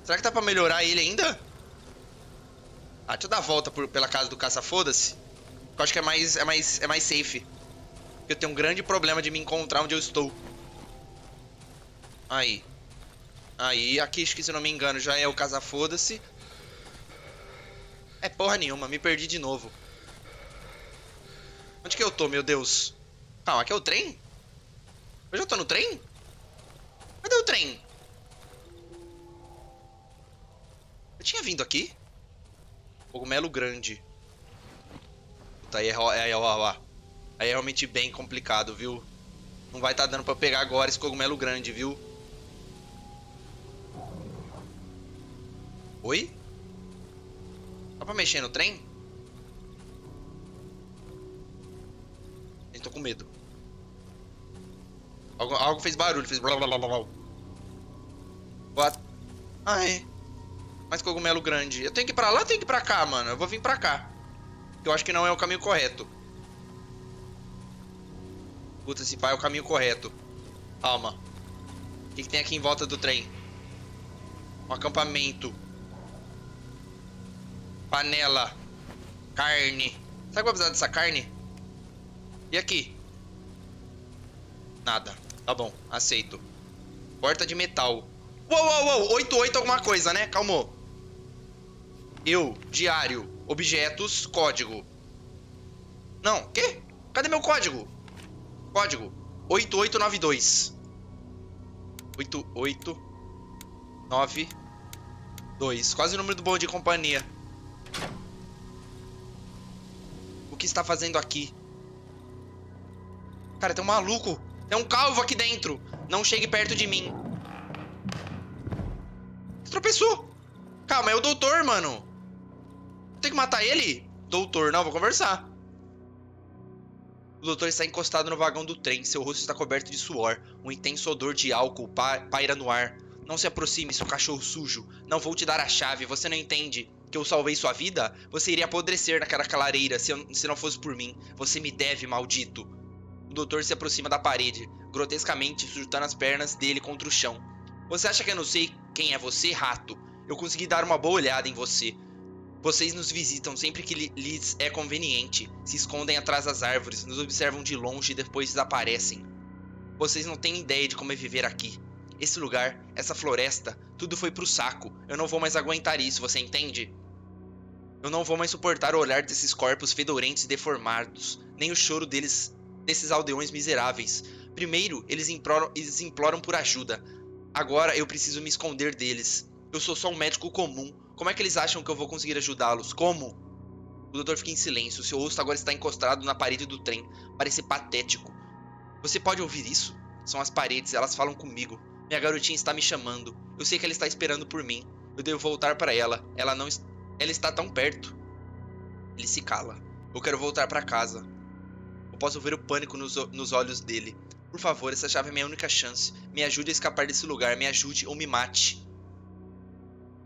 Será que dá pra melhorar ele ainda? Ah, deixa eu dar a volta por, pela casa do caça-foda-se. Eu acho que é mais, é, mais, é mais safe. Porque eu tenho um grande problema de me encontrar onde eu estou. Aí. Aí, aqui, que se não me engano, já é o caça-foda-se. É porra nenhuma, me perdi de novo. Onde que eu tô, meu Deus? Calma, aqui é o trem? Eu já tô no trem? Cadê o trem? tinha vindo aqui? Cogumelo grande. Puta, aí é, aí, ó, ó, ó. Aí é realmente bem complicado, viu? Não vai estar tá dando pra pegar agora esse cogumelo grande, viu? Oi? Dá pra mexer no trem? Eu tô com medo. Algo, algo fez barulho, fez blá blá blá blá. What? Ai. Mais cogumelo grande. Eu tenho que ir pra lá ou tenho que ir pra cá, mano? Eu vou vir pra cá. Eu acho que não é o caminho correto. Puta, esse pai é o caminho correto. Calma. O que, que tem aqui em volta do trem? Um acampamento. Panela. Carne. Será que eu vou precisar dessa carne? E aqui? Nada. Tá bom, aceito. Porta de metal. Uou, uou, uou. 88 alguma coisa, né? Calmou. Eu, diário, objetos, código. Não, quê? Cadê meu código? Código 8892. 8892. Quase o número do bom de companhia. O que está fazendo aqui? Cara, tem um maluco. Tem um calvo aqui dentro. Não chegue perto de mim. Tropeçou. Calma, é o doutor, mano. Tem que matar ele? Doutor, não, vou conversar. O doutor está encostado no vagão do trem. Seu rosto está coberto de suor. Um intenso odor de álcool pa paira no ar. Não se aproxime, seu cachorro sujo. Não vou te dar a chave. Você não entende que eu salvei sua vida? Você iria apodrecer naquela clareira se, eu, se não fosse por mim. Você me deve, maldito. O doutor se aproxima da parede, grotescamente surtando as pernas dele contra o chão. Você acha que eu não sei quem é você, rato? Eu consegui dar uma boa olhada em você. Vocês nos visitam sempre que lhes é conveniente, se escondem atrás das árvores, nos observam de longe e depois desaparecem. Vocês não têm ideia de como é viver aqui. Esse lugar, essa floresta, tudo foi pro saco. Eu não vou mais aguentar isso, você entende? Eu não vou mais suportar o olhar desses corpos fedorentos e deformados, nem o choro deles, desses aldeões miseráveis. Primeiro, eles imploram, eles imploram por ajuda. Agora eu preciso me esconder deles. Eu sou só um médico comum, como é que eles acham que eu vou conseguir ajudá-los? Como? O doutor fica em silêncio. Seu rosto agora está encostado na parede do trem. Parece patético. Você pode ouvir isso? São as paredes, elas falam comigo. Minha garotinha está me chamando. Eu sei que ela está esperando por mim. Eu devo voltar para ela. Ela não. Ela está tão perto. Ele se cala. Eu quero voltar para casa. Eu posso ver o pânico nos, nos olhos dele. Por favor, essa chave é minha única chance. Me ajude a escapar desse lugar. Me ajude ou me mate.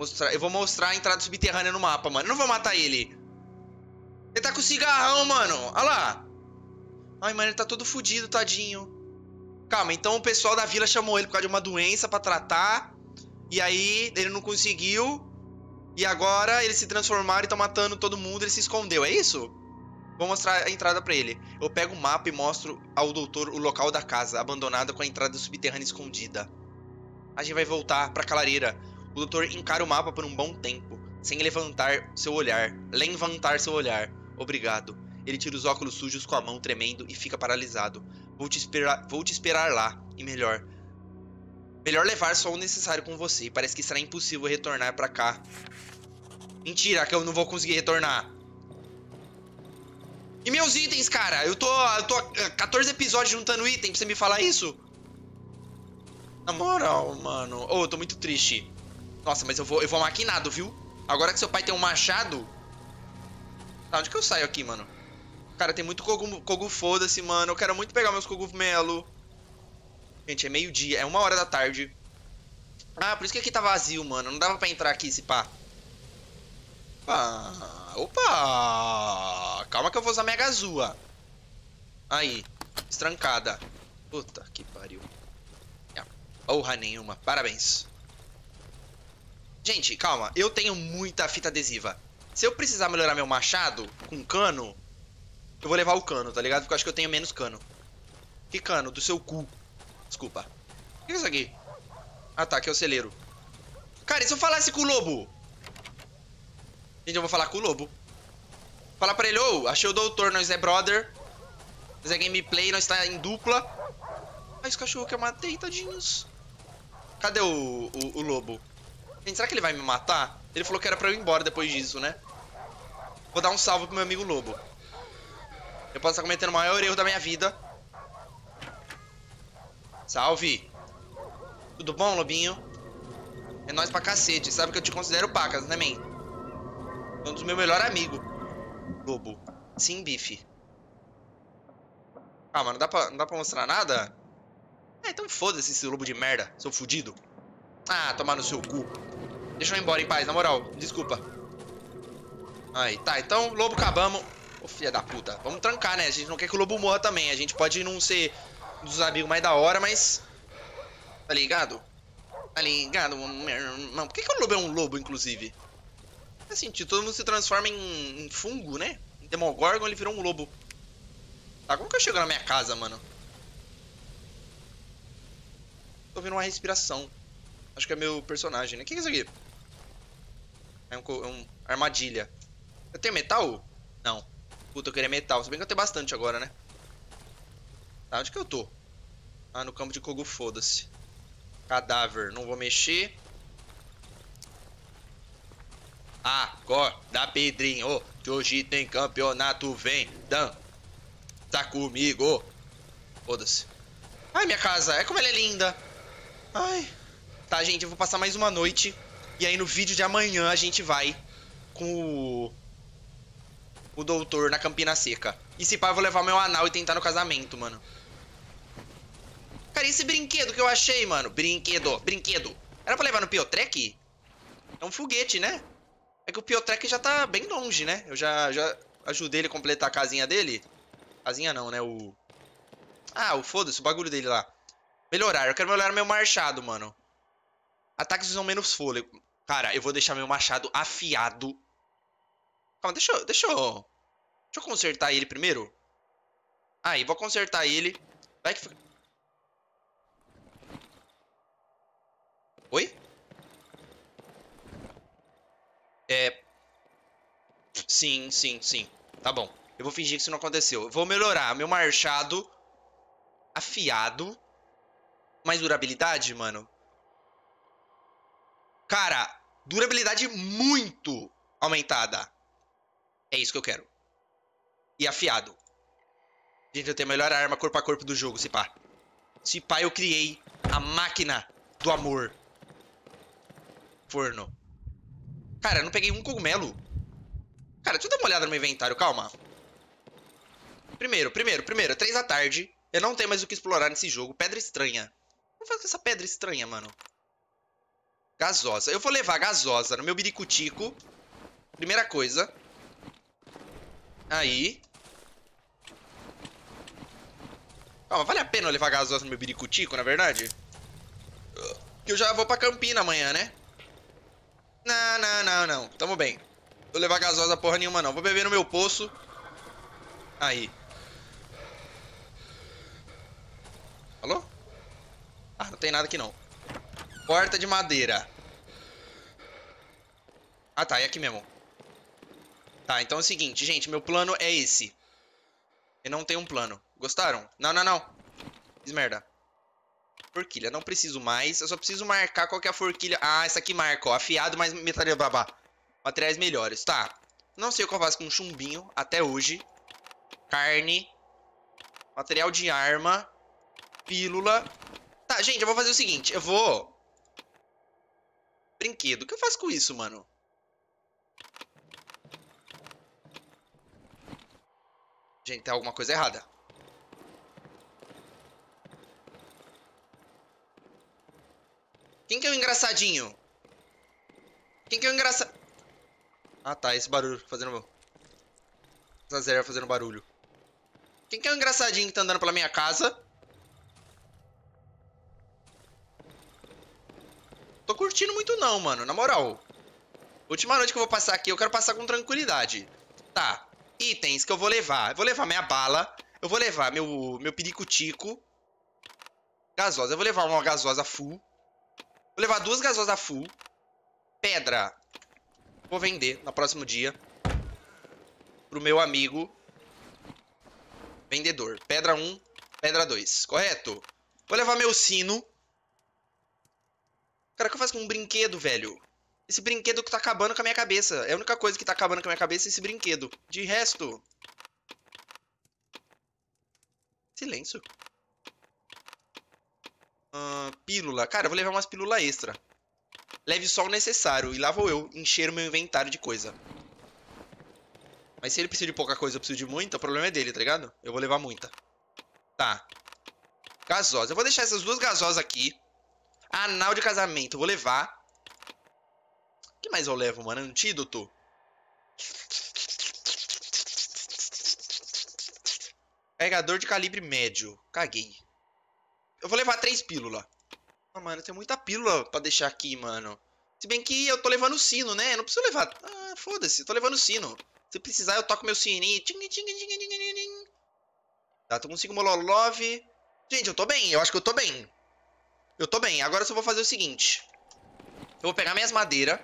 Mostrar, eu vou mostrar a entrada subterrânea no mapa, mano. Eu não vou matar ele. Ele tá com cigarrão, mano. Olha lá. Ai, mano, ele tá todo fudido, tadinho. Calma, então o pessoal da vila chamou ele por causa de uma doença pra tratar. E aí, ele não conseguiu. E agora eles se transformaram e estão matando todo mundo. Ele se escondeu, é isso? Vou mostrar a entrada pra ele. Eu pego o mapa e mostro ao doutor o local da casa, abandonada com a entrada subterrânea escondida. A gente vai voltar pra clareira. O doutor encara o mapa por um bom tempo, sem levantar seu olhar. Levantar seu olhar. Obrigado. Ele tira os óculos sujos com a mão tremendo e fica paralisado. Vou te esperar, vou te esperar lá. E melhor. Melhor levar só o necessário com você. Parece que será impossível retornar para cá. Mentira, que eu não vou conseguir retornar. E meus itens, cara? Eu tô, eu tô 14 episódios juntando item pra você me falar isso? Na moral, mano. Oh, eu tô muito triste. Nossa, mas eu vou, eu vou maquinado, viu? Agora que seu pai tem um machado... Tá, onde que eu saio aqui, mano? Cara, tem muito cogu, cogu foda-se, mano. Eu quero muito pegar meus cogumelo. Gente, é meio-dia. É uma hora da tarde. Ah, por isso que aqui tá vazio, mano. Não dava pra entrar aqui, esse pá. Opa! Opa! Calma que eu vou usar Mega Azul. Aí. Estrancada. Puta que pariu. Porra nenhuma. Parabéns. Gente, calma. Eu tenho muita fita adesiva. Se eu precisar melhorar meu machado com cano, eu vou levar o cano, tá ligado? Porque eu acho que eu tenho menos cano. Que cano? Do seu cu. Desculpa. O que é isso aqui? Ah, tá. Aqui é o celeiro. Cara, e se eu falasse com o lobo? Gente, eu vou falar com o lobo. Falar pra ele, ô, oh, achei o doutor, nós é brother. Nós é gameplay, nós tá em dupla. Ai, esse cachorro que eu matei, tadinhos. Cadê o, o, o lobo? Gente, será que ele vai me matar? Ele falou que era pra eu ir embora depois disso, né? Vou dar um salve pro meu amigo Lobo. Eu posso estar cometendo o maior erro da minha vida. Salve! Tudo bom, Lobinho? É nóis pra cacete. Sabe que eu te considero pacas, né, man? Um dos meus melhores amigos. Lobo. Sim, bife. Ah, mas não dá pra, dá mostrar nada? É, então foda-se esse lobo de merda, seu fudido. Ah, tomar no seu cu. Deixa eu ir embora em paz, na moral. Desculpa. Aí, tá. Então, lobo acabamos. Ô, filha da puta. Vamos trancar, né? A gente não quer que o lobo morra também. A gente pode não ser um dos amigos mais da hora, mas... Tá ligado? Tá ligado? Não, por que, que o lobo é um lobo, inclusive? Faz sentido. Todo mundo se transforma em, em fungo, né? Em Demogorgon, ele virou um lobo. Tá, como que eu chego na minha casa, mano? Tô ouvindo uma respiração. Acho que é meu personagem, né? O que é isso aqui? É um, é um armadilha. Eu tenho metal? Não. Puta, eu queria metal. Se bem que eu tenho bastante agora, né? Tá, onde que eu tô? Ah, no campo de Kogu, foda-se. Cadáver, não vou mexer. Acorda, Pedrinho, oh, que hoje tem campeonato, vem, dan. Tá comigo. Foda-se. Ai, minha casa, é como ela é linda. Ai. Tá, gente, eu vou passar mais uma noite. E aí no vídeo de amanhã a gente vai com o... O doutor na Campina Seca. E se pá, eu vou levar meu anal e tentar no casamento, mano. Cara, e esse brinquedo que eu achei, mano? Brinquedo, brinquedo. Era pra levar no Piotrek? É um foguete, né? É que o Piotrek já tá bem longe, né? Eu já, já ajudei ele a completar a casinha dele. Casinha não, né? O... Ah, o foda-se, o bagulho dele lá. Melhorar, eu quero melhorar meu machado, mano. Ataques usam menos fôlego. Cara, eu vou deixar meu machado afiado. Calma, deixa eu... Deixa eu... Deixa eu consertar ele primeiro. Aí, vou consertar ele. Vai que... Oi? É... Sim, sim, sim. Tá bom. Eu vou fingir que isso não aconteceu. Eu vou melhorar meu machado afiado. Mais durabilidade, mano. Cara, durabilidade muito aumentada. É isso que eu quero. E afiado. Gente, eu tenho a melhor arma corpo a corpo do jogo, se pá. Se pá, eu criei a máquina do amor. Forno. Cara, eu não peguei um cogumelo. Cara, deixa eu dar uma olhada no meu inventário, calma. Primeiro, primeiro, primeiro, três da tarde. Eu não tenho mais o que explorar nesse jogo. Pedra estranha. Vamos fazer essa pedra estranha, mano. Gasosa. Eu vou levar gasosa no meu biricutico. Primeira coisa. Aí. Calma, vale a pena eu levar gasosa no meu biricutico, na verdade? Que eu já vou pra Campina amanhã, né? Não, não, não, não. Tamo bem. Vou levar gasosa porra nenhuma, não. Vou beber no meu poço. Aí. Alô? Ah, não tem nada aqui não. Porta de madeira. Ah, tá. É aqui mesmo. Tá, então é o seguinte, gente. Meu plano é esse. Eu não tenho um plano. Gostaram? Não, não, não. Fiz merda. Forquilha. Não preciso mais. Eu só preciso marcar qual que é a forquilha. Ah, essa aqui marca, ó. Afiado, mais metal babá. Materiais melhores. Tá. Não sei o que eu faço com chumbinho até hoje. Carne. Material de arma. Pílula. Tá, gente, eu vou fazer o seguinte. Eu vou... Brinquedo. O que eu faço com isso, mano? Gente, tem alguma coisa errada. Quem que é o engraçadinho? Quem que é o engraçado? Ah, tá. Esse barulho fazendo... Essa zero fazendo barulho. Quem que é o engraçadinho que tá andando pela minha casa? Curtindo muito não, mano. Na moral. Última noite que eu vou passar aqui, eu quero passar com tranquilidade. Tá. Itens que eu vou levar. Eu vou levar minha bala. Eu vou levar meu, meu piricutico. Gasosa. Eu vou levar uma gasosa full. Vou levar duas gasosas full. Pedra. Vou vender no próximo dia. Pro meu amigo Vendedor. Pedra 1, pedra 2. Correto? Vou levar meu sino. Cara, o que eu faço com um brinquedo, velho? Esse brinquedo que tá acabando com a minha cabeça. É a única coisa que tá acabando com a minha cabeça esse brinquedo. De resto... Silêncio. Uh, pílula. Cara, eu vou levar umas pílulas extra. Leve só o necessário. E lá vou eu encher o meu inventário de coisa. Mas se ele precisa de pouca coisa, eu preciso de muita, o problema é dele, tá ligado? Eu vou levar muita. Tá. Gasosa. Eu vou deixar essas duas gasosas aqui. Anal de casamento. Vou levar. O que mais eu levo, mano? Antídoto? Carregador de calibre médio. Caguei. Eu vou levar três pílulas. Ah, mano, tem muita pílula pra deixar aqui, mano. Se bem que eu tô levando o sino, né? Não preciso levar... Ah, foda-se. Tô levando o sino. Se precisar, eu toco meu sininho. Tá, tô com 5 mololove. Gente, eu tô bem. Eu acho que eu tô bem. Eu tô bem. Agora eu só vou fazer o seguinte. Eu vou pegar minhas madeiras.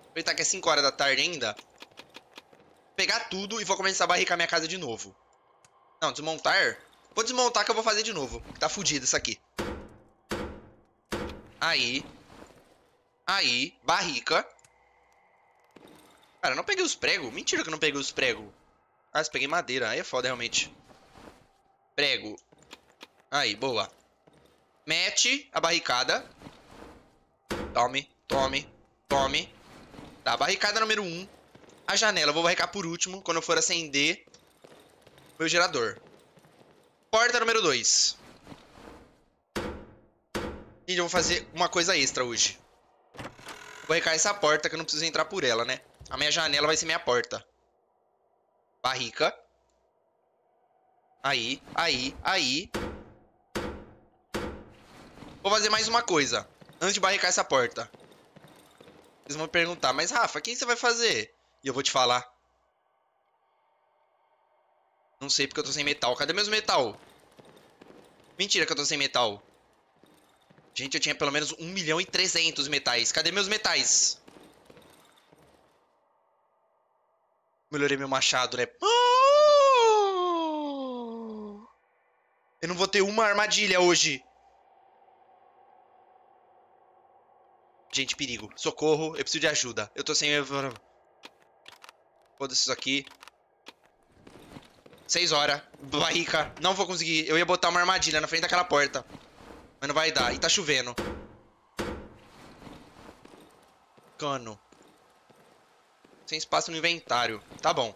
Aproveitar que é 5 horas da tarde ainda. Pegar tudo e vou começar a barricar minha casa de novo. Não, desmontar? Vou desmontar que eu vou fazer de novo. Tá fudido isso aqui. Aí. Aí. Barrica. Cara, eu não peguei os pregos. Mentira que eu não peguei os pregos. Ah, eu peguei madeira. Aí é foda, realmente. Prego. Aí, boa. Mete a barricada. Tome, tome, tome. Tá, barricada número 1. Um. A janela eu vou barricar por último, quando eu for acender meu gerador. Porta número 2. E eu vou fazer uma coisa extra hoje. Vou barricar essa porta, que eu não preciso entrar por ela, né? A minha janela vai ser minha porta. Barrica. Aí, aí, aí. Vou fazer mais uma coisa. Antes de barricar essa porta. Vocês vão perguntar, mas Rafa, quem você vai fazer? E eu vou te falar. Não sei porque eu tô sem metal. Cadê meus metal? Mentira que eu tô sem metal. Gente, eu tinha pelo menos 1 milhão e 300 metais. Cadê meus metais? Melhorei meu machado, né? Eu não vou ter uma armadilha hoje. Gente, perigo. Socorro, eu preciso de ajuda. Eu tô sem... Foda-se isso aqui. Seis horas. Barrica. Não vou conseguir. Eu ia botar uma armadilha na frente daquela porta. Mas não vai dar. E tá chovendo. Cano. Sem espaço no inventário. Tá bom.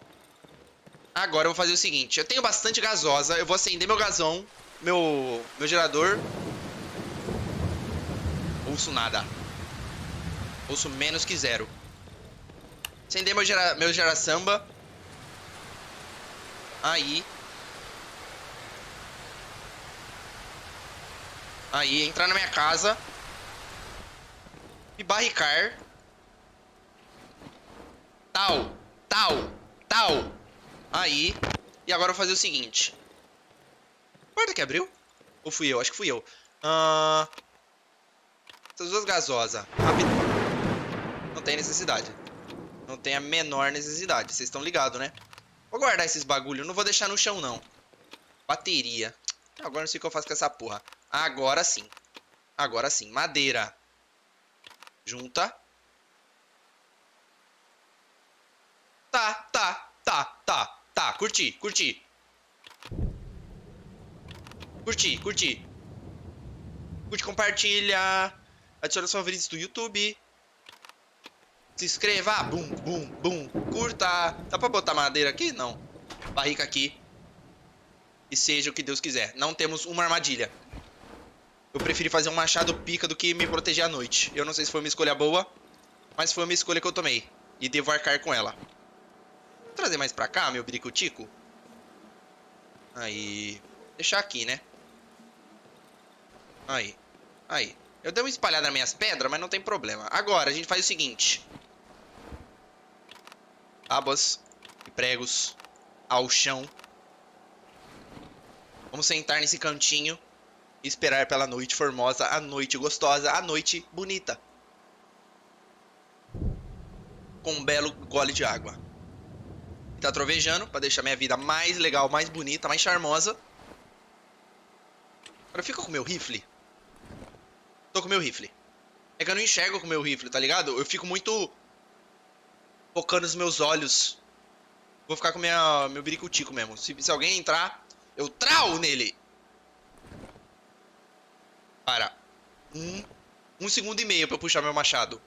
Agora eu vou fazer o seguinte. Eu tenho bastante gasosa. Eu vou acender meu gasão. Meu, meu gerador. Ouço nada. Ouço menos que zero. Acender meu, gera, meu gera samba. Aí. Aí, entrar na minha casa. Me barricar. Tal, tal, tal. Aí. E agora eu vou fazer o seguinte. Porta que abriu? Ou fui eu? Acho que fui eu. Uh... Essas duas gasosas. Não tem necessidade. Não tem a menor necessidade. Vocês estão ligados, né? Vou guardar esses bagulho. Não vou deixar no chão, não. Bateria. Agora não sei o que eu faço com essa porra. Agora sim. Agora sim. Madeira. Junta. Tá, tá, tá, tá, tá. Curti, curti. Curti, curti. Curte, compartilha. Adiciona os favoritos do YouTube. Se inscreva. Bum, bum, bum. Curta. Dá pra botar madeira aqui? Não. Barrica aqui. E seja o que Deus quiser. Não temos uma armadilha. Eu preferi fazer um machado pica do que me proteger à noite. Eu não sei se foi uma escolha boa. Mas foi uma escolha que eu tomei. E devo arcar com ela. Vou trazer mais pra cá, meu bricutico. Aí. Deixar aqui, né? Aí. Aí. Eu dei uma espalhada nas minhas pedras, mas não tem problema. Agora, a gente faz o seguinte. Abas e pregos ao chão. Vamos sentar nesse cantinho e esperar pela noite formosa, a noite gostosa, a noite bonita. Com um belo gole de água. Tá trovejando para deixar minha vida mais legal, mais bonita, mais charmosa. Agora fica com meu rifle. Tô com meu rifle. É que eu não enxergo com meu rifle, tá ligado? Eu fico muito focando os meus olhos. Vou ficar com minha, meu biricutico mesmo. Se, se alguém entrar, eu trau nele. Para. Um, um segundo e meio pra eu puxar meu machado.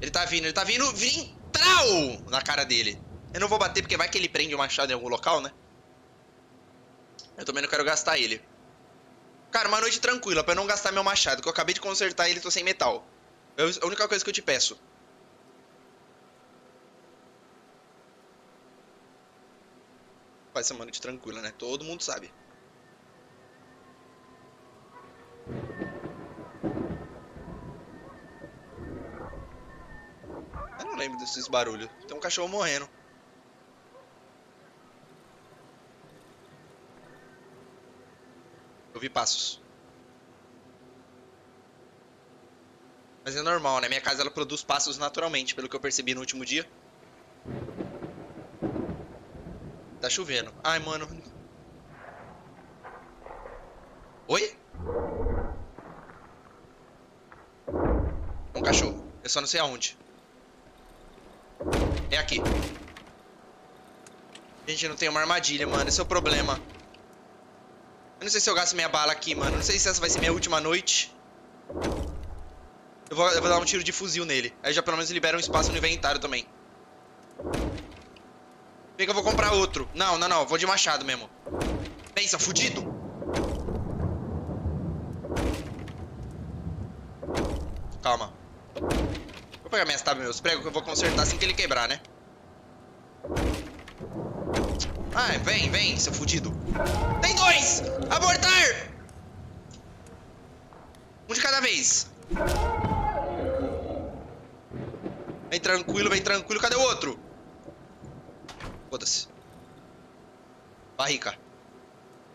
Ele tá vindo, ele tá vindo. Vim, trau! Na cara dele. Eu não vou bater porque vai que ele prende o machado em algum local, né? Eu também não quero gastar ele. Cara, uma noite tranquila pra eu não gastar meu machado, que eu acabei de consertar ele e tô sem metal. Eu, a única coisa que eu te peço. Ser uma noite tranquila, né? Todo mundo sabe. Eu não lembro desses barulhos. Tem um cachorro morrendo. Eu vi passos. Mas é normal, né? Minha casa ela produz passos naturalmente, pelo que eu percebi no último dia. Tá chovendo. Ai, mano. Oi? Um cachorro. Eu só não sei aonde. É aqui. Gente, não tem uma armadilha, mano. Esse é o problema. Eu não sei se eu gasto minha bala aqui, mano. Não sei se essa vai ser minha última noite. Eu vou, eu vou dar um tiro de fuzil nele. Aí já pelo menos libera um espaço no inventário também. Vem que eu vou comprar outro. Não, não, não. Vou de machado mesmo. Pensa, fudido. Calma. Vou pegar minhas tábuas meus pregos que eu vou consertar assim que ele quebrar, né? Ai, vem, vem, seu fudido. Tem dois! Abortar! Um de cada vez. Vem tranquilo, vem tranquilo. Cadê o outro? Foda-se. Barrica.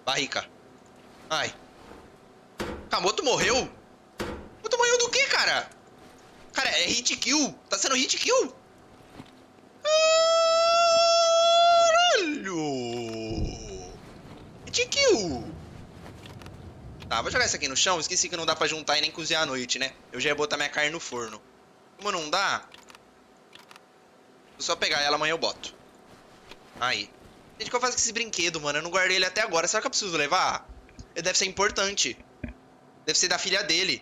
Barrica. Ai. Camoto morreu? Camoto morreu do que, cara? Cara, é hit kill. Tá sendo hit kill? Caralho. Hit kill. Tá, vou jogar isso aqui no chão. Esqueci que não dá pra juntar e nem cozinhar à noite, né? Eu já ia botar minha carne no forno. Como não dá... Só pegar ela, amanhã eu boto. Aí. Gente, o que eu faço com esse brinquedo, mano? Eu não guardei ele até agora. Será que eu preciso levar? Ele deve ser importante. Deve ser da filha dele.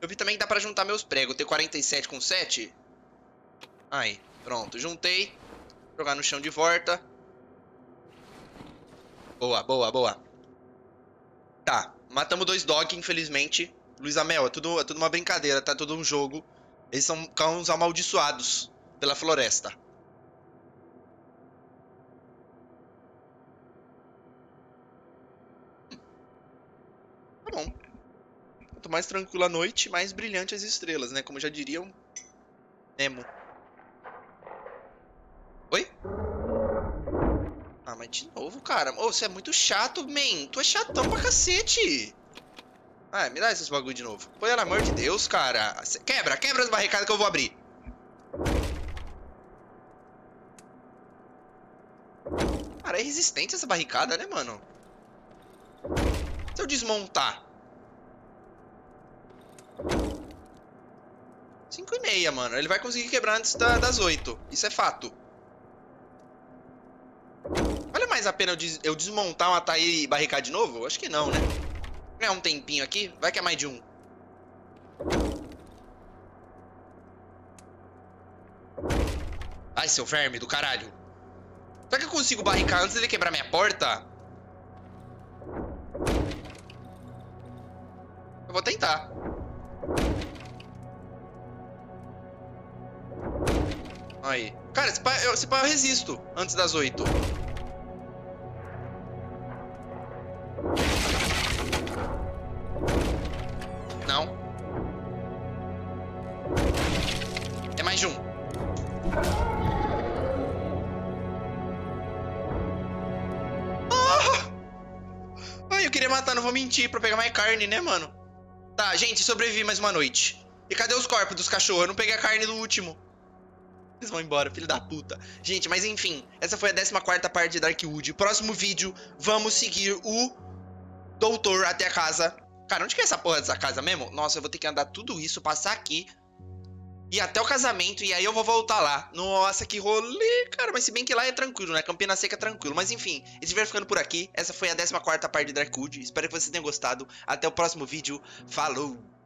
Eu vi também que dá pra juntar meus pregos. Ter 47 com 7. Aí, pronto. Juntei. Jogar no chão de volta. Boa, boa, boa. Tá, matamos dois dog, infelizmente. Luiz Amel, é tudo, é tudo uma brincadeira, tá? Tudo um jogo. Eles são cães amaldiçoados pela floresta. Tá bom. Quanto mais tranquila a noite, mais brilhante as estrelas, né? Como já diriam Nemo. Oi? Ah, mas de novo, cara. Ô, oh, você é muito chato, man. Tu é chatão pra cacete. Ah, me dá esses bagulho de novo. Pelo amor de Deus, cara. Quebra, quebra as barricadas que eu vou abrir. Cara, é resistente essa barricada, né, mano? Se eu desmontar. 5 e meia, mano. Ele vai conseguir quebrar antes da, das 8. Isso é fato. Vale mais a pena eu, des eu desmontar, matar e barricar de novo? Acho que não, né? Ganhar um tempinho aqui. Vai que é mais de um. Ai, seu verme do caralho. Será que eu consigo barricar antes dele quebrar minha porta? Eu vou tentar. Aí. Cara, esse pá, eu, esse pá eu resisto antes das oito. Carne, né, mano? Tá, gente, sobrevivi mais uma noite. E cadê os corpos dos cachorros? Eu não peguei a carne do último. Eles vão embora, filho da puta. Gente, mas enfim, essa foi a 14 parte de Darkwood. Próximo vídeo, vamos seguir o doutor até a casa. Cara, onde que é essa porra dessa casa mesmo? Nossa, eu vou ter que andar tudo isso, passar aqui. E até o casamento, e aí eu vou voltar lá. Nossa, que rolê, cara. Mas se bem que lá é tranquilo, né? Campina Seca é tranquilo. Mas enfim, esse vídeo ficando por aqui. Essa foi a 14 parte de Darkwood. Espero que vocês tenham gostado. Até o próximo vídeo. Falou!